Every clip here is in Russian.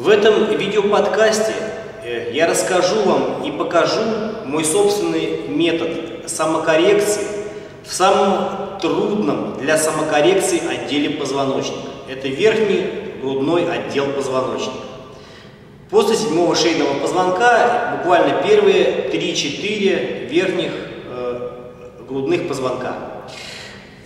В этом видеоподкасте э, я расскажу вам и покажу мой собственный метод самокоррекции в самом трудном для самокоррекции отделе позвоночника. Это верхний грудной отдел позвоночника. После седьмого шейного позвонка буквально первые 3-4 верхних э, грудных позвонка.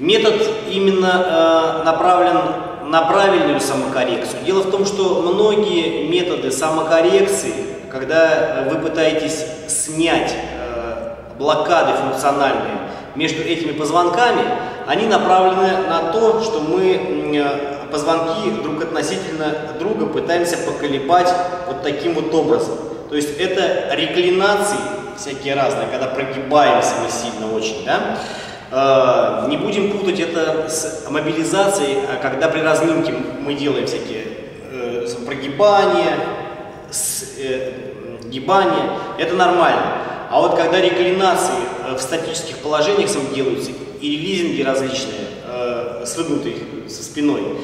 Метод именно э, направлен на правильную самокоррекцию. Дело в том, что многие методы самокоррекции, когда вы пытаетесь снять э, блокады функциональные между этими позвонками, они направлены на то, что мы э, позвонки друг относительно друга пытаемся поколебать вот таким вот образом. То есть это реклинации всякие разные, когда прогибаемся мы сильно очень, да? Э, не будем путать это с мобилизацией, а когда при разминке мы делаем всякие э, прогибания, э, гибания, это нормально. А вот когда реклинации в статических положениях сам делаются и релизинги различные, свыгнутые со спиной,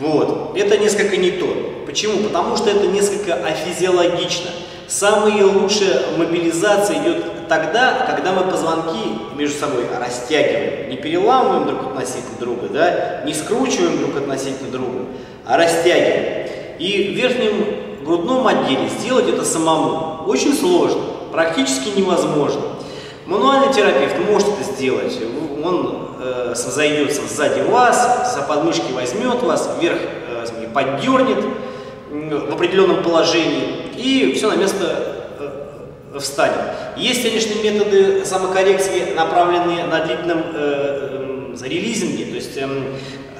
вот, это несколько не то. Почему? Потому что это несколько афизиологично. Самая лучшая мобилизация идет тогда, когда мы позвонки между собой растягиваем. Не переламываем друг относительно друга, да? не скручиваем друг относительно друга, а растягиваем. И в верхнем грудном отделе сделать это самому очень сложно, практически невозможно. Мануальный терапевт может это сделать. Он э, зайдет сзади вас, за подмышки возьмет вас, вверх э, поддернет в определенном положении и все на место встанет. Есть, конечно, методы самокоррекции, направленные на длительном э, э, релизинге, то есть э,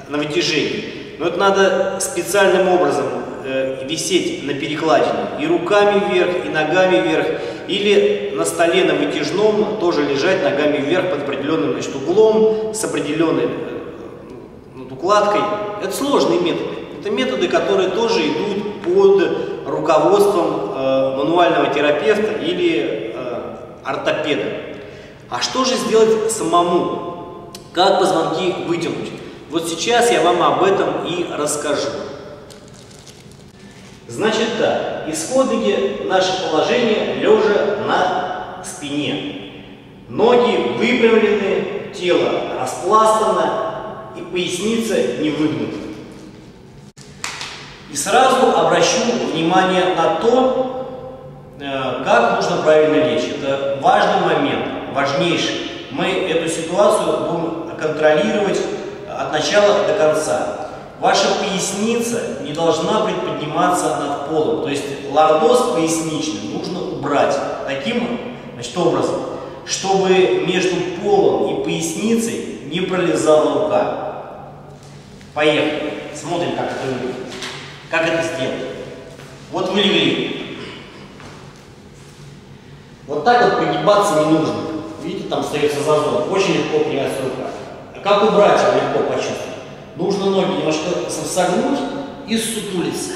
на вытяжении. Но это надо специальным образом э, висеть на перекладине и руками вверх, и ногами вверх, или на столе на вытяжном тоже лежать ногами вверх под определенным значит, углом, с определенной э, укладкой. Это сложные методы. Это методы, которые тоже идут под руководством э, мануального терапевта или э, ортопеда. А что же сделать самому? Как позвонки вытянуть? Вот сейчас я вам об этом и расскажу. Значит так, исходные наше положение лежа на спине. Ноги выпрямлены, тело распластано и поясница не выгнута. И сразу обращу внимание на то, э, как нужно правильно лечь. Это важный момент, важнейший. Мы эту ситуацию будем контролировать от начала до конца. Ваша поясница не должна приподниматься над полом. То есть лордоз поясничный нужно убрать таким значит, образом, чтобы между полом и поясницей не пролезала рука. Поехали. Смотрим, как это выглядит. Как это сделать? Вот вы легли. Вот так вот прогибаться не нужно. Видите, там остается зазор. Очень легко поднимается рука. А как убрать его легко почувствовать? Нужно ноги немножко согнуть и сутулиться.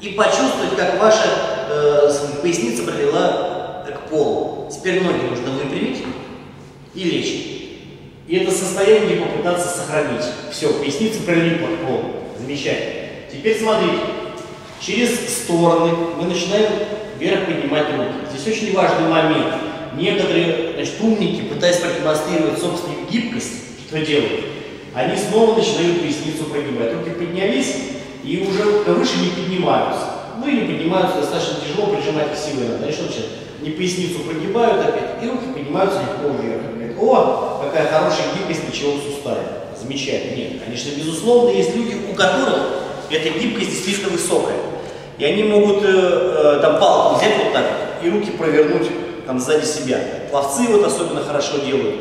И почувствовать, как ваша э, поясница прилила к полу. Теперь ноги нужно выпрямить и лечь. И это состояние попытаться сохранить. Все, поясница прилипла к полу. Замечательно. Теперь смотрите, через стороны мы начинаем вверх поднимать руки. Здесь очень важный момент. Некоторые значит, умники, пытаясь продемонстрировать собственную гибкость, что делают? Они снова начинают поясницу прогибать. Руки поднялись и уже выше не поднимаются. Ну или поднимаются достаточно тяжело, прижимать к силой надо. Значит, что не поясницу прогибают опять, и руки поднимаются легко вверх. Говорят, о, какая хорошая гибкость плечевого сустава. Замечательно. Нет, конечно, безусловно, есть люди, у которых эта гибкость действительно высокая. И они могут э, э, там палку взять вот так и руки провернуть там сзади себя. Пловцы вот особенно хорошо делают.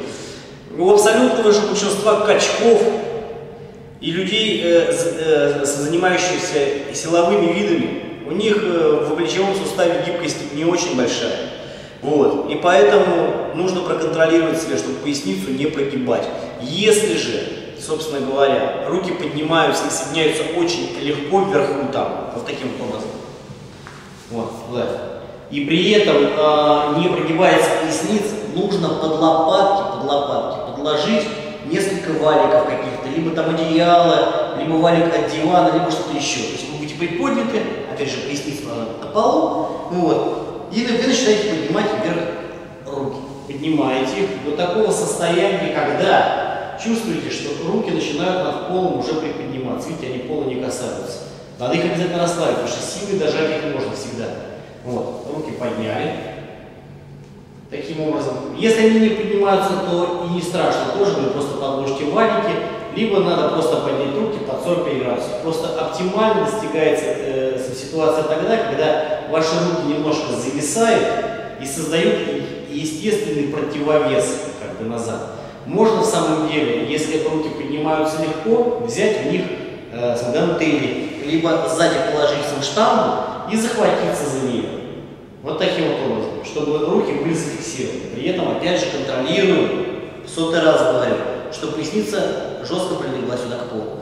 У абсолютного же большинства качков и людей, э, э, занимающихся силовыми видами, у них э, в плечевом суставе гибкость не очень большая. Вот. И поэтому нужно проконтролировать себя, чтобы поясницу не прогибать. Если же собственно говоря, руки поднимаются и соединяются очень легко вверху там, вот таким образом. Вот, туда. И при этом э, не прогибается поясница, нужно под лопатки, под лопатки подложить несколько валиков каких-то, либо там одеяло, либо валик от дивана, либо что-то еще. То есть вы будете приподняты, опять же, поясница на полу, вот, и вы начинаете поднимать вверх руки. Поднимаете их до такого состояния, когда чувствуете, что руки начинают над полом уже приподниматься. Видите, они пола не касаются. Надо их обязательно расслабить, потому что силой дожать их можно всегда. Вот, руки подняли. Таким образом, если они не поднимаются, то и не страшно, тоже вы просто подложите валики, либо надо просто поднять руки под 45 градусов. Просто оптимально достигается э, ситуация тогда, когда ваши руки немножко зависают и создают естественный противовес как бы назад. Можно в самом деле, если руки поднимаются легко, взять в них э, гантели, либо сзади положить штангу и захватиться за нее. Вот таким вот образом, чтобы руки были зафиксированы. При этом, опять же, контролируем, в сотый раз говорю, чтобы поясница жестко прилегла сюда к полу.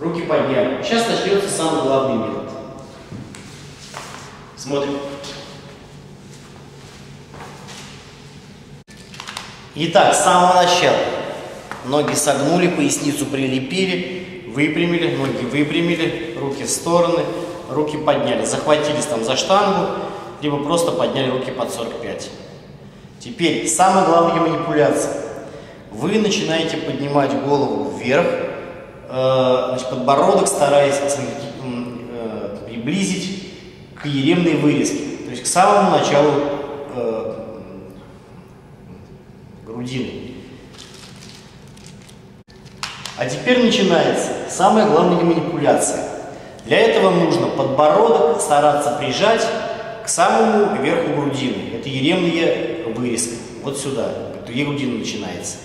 Руки подняли. Сейчас начнется самый главный метод. Смотрим. Итак, с самого начала. Ноги согнули, поясницу прилепили, выпрямили, ноги выпрямили, руки в стороны, руки подняли. Захватились там за штангу, либо просто подняли руки под 45. Теперь, самая главная манипуляция. Вы начинаете поднимать голову вверх, э, значит, подбородок стараясь э, приблизить к еремной вырезке, то есть к самому началу э, грудины. А теперь начинается самая главная манипуляция. Для этого нужно подбородок стараться прижать к самому верху грудины. Это еремная вырезка. Вот сюда, где грудина начинается.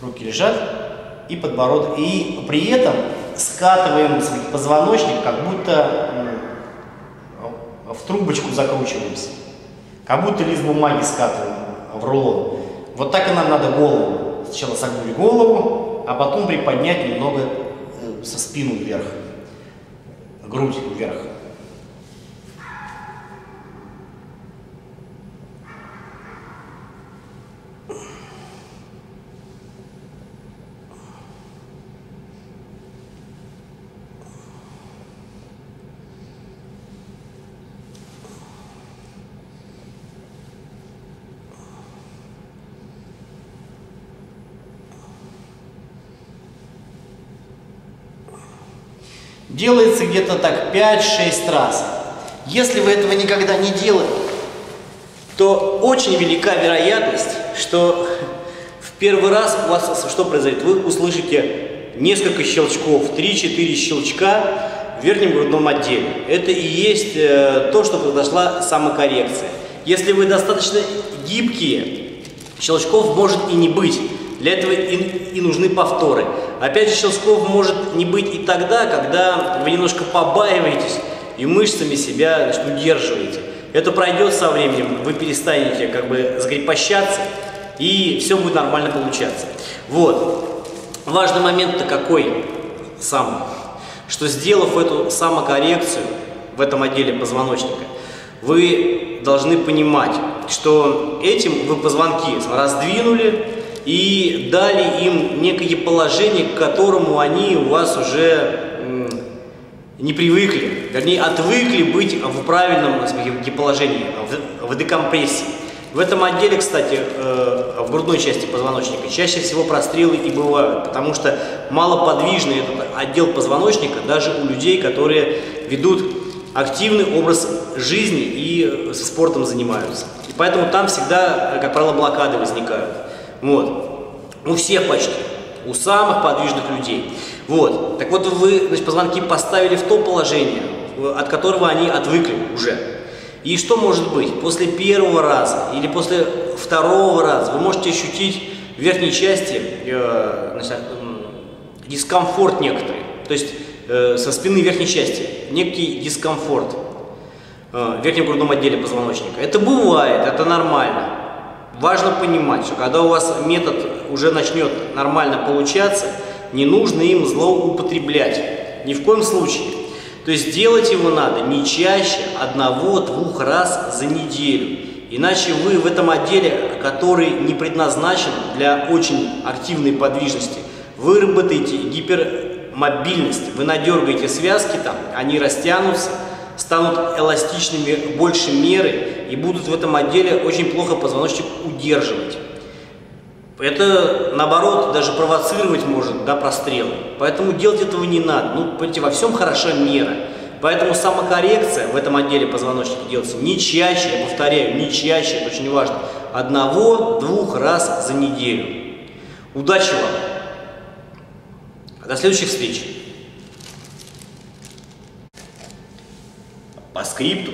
Руки лежат и подбородок. И при этом скатываем позвоночник, как будто в трубочку закручиваемся. Как будто лист бумаги скатываем в рулон. Вот так и нам надо голову. Сначала согнули голову, а потом приподнять немного э, со спину вверх грудь вверх. Делается где-то так 5-6 раз. Если вы этого никогда не делали, то очень велика вероятность, что в первый раз у вас что произойдет? Вы услышите несколько щелчков, 3-4 щелчка в верхнем грудном отделе. Это и есть э, то, что произошла самокоррекция. Если вы достаточно гибкие, щелчков может и не быть. Для этого и, и нужны повторы. Опять же, щелчков может не быть и тогда, когда вы немножко побаиваетесь и мышцами себя значит, удерживаете. Это пройдет со временем, вы перестанете как бы сгрепощаться, и все будет нормально получаться. Вот. Важный момент-то какой сам, что сделав эту самокоррекцию в этом отделе позвоночника, вы должны понимать, что этим вы позвонки раздвинули, и дали им некое положение, к которому они у вас уже не привыкли, вернее, отвыкли быть в правильном положении, в декомпрессии. В этом отделе, кстати, э, в грудной части позвоночника чаще всего прострелы и бывают, потому что малоподвижный этот отдел позвоночника даже у людей, которые ведут активный образ жизни и спортом занимаются. И поэтому там всегда, как правило, блокады возникают. Вот. У всех почти. У самых подвижных людей. Вот. Так вот, вы значит, позвонки поставили в то положение, от которого они отвыкли уже. И что может быть? После первого раза или после второго раза вы можете ощутить в верхней части э, значит, дискомфорт некоторый. То есть э, со спины верхней части некий дискомфорт э, в верхнем грудном отделе позвоночника. Это бывает, это нормально. Важно понимать, что когда у вас метод уже начнет нормально получаться, не нужно им злоупотреблять. Ни в коем случае. То есть делать его надо не чаще одного-двух раз за неделю. Иначе вы в этом отделе, который не предназначен для очень активной подвижности, выработаете гипермобильность. Вы надергаете связки там, они растянутся, станут эластичными больше меры и будут в этом отделе очень плохо позвоночник удерживать. Это, наоборот, даже провоцировать может да, прострелы. Поэтому делать этого не надо. Ну, понимаете, во всем хороша мера. Поэтому самокоррекция в этом отделе позвоночника делается не чаще, я повторяю, не чаще, это очень важно, одного-двух раз за неделю. Удачи вам! До следующих встреч! Скрипту.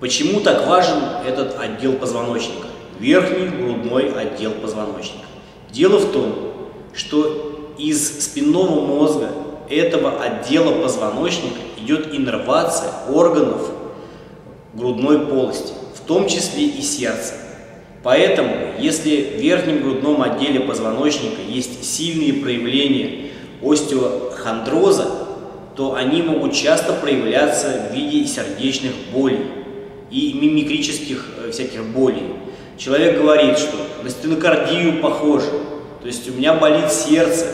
Почему так важен этот отдел позвоночника? Верхний грудной отдел позвоночника. Дело в том, что из спинного мозга этого отдела позвоночника идет иннервация органов грудной полости, в том числе и сердца. Поэтому, если в верхнем грудном отделе позвоночника есть сильные проявления остеохондроза, то они могут часто проявляться в виде сердечных болей и мимикрических э, всяких болей. Человек говорит, что на стенокардию похоже, то есть у меня болит сердце,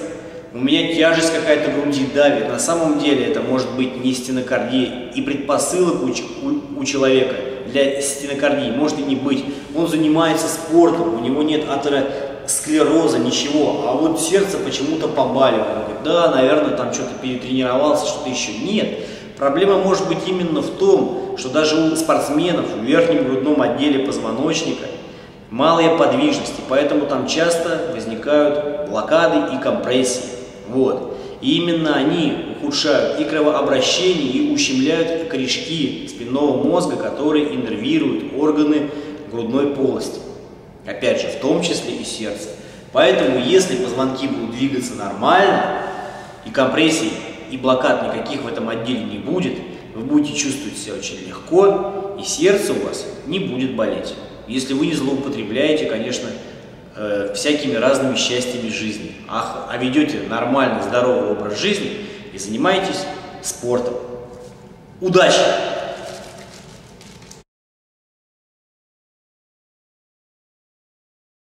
у меня тяжесть какая-то в груди давит. На самом деле это может быть не стенокардия. И предпосылок у, у, у человека для стенокардии может и не быть. Он занимается спортом, у него нет атеросклероза, ничего. А вот сердце почему-то побаливает. Он говорит, да, наверное, там что-то перетренировался, что-то еще. Нет. Проблема может быть именно в том, что даже у спортсменов в верхнем грудном отделе позвоночника малая подвижность, и поэтому там часто возникают блокады и компрессии. Вот. И именно они ухудшают и кровообращение, и ущемляют корешки спинного мозга, которые иннервируют органы грудной полости. Опять же, в том числе и сердце. Поэтому, если позвонки будут двигаться нормально, и компрессий, и блокад никаких в этом отделе не будет, вы будете чувствовать себя очень легко, и сердце у вас не будет болеть. Если вы не злоупотребляете, конечно, э, всякими разными счастьями жизни, а, а ведете нормальный, здоровый образ жизни и занимаетесь спортом. Удачи!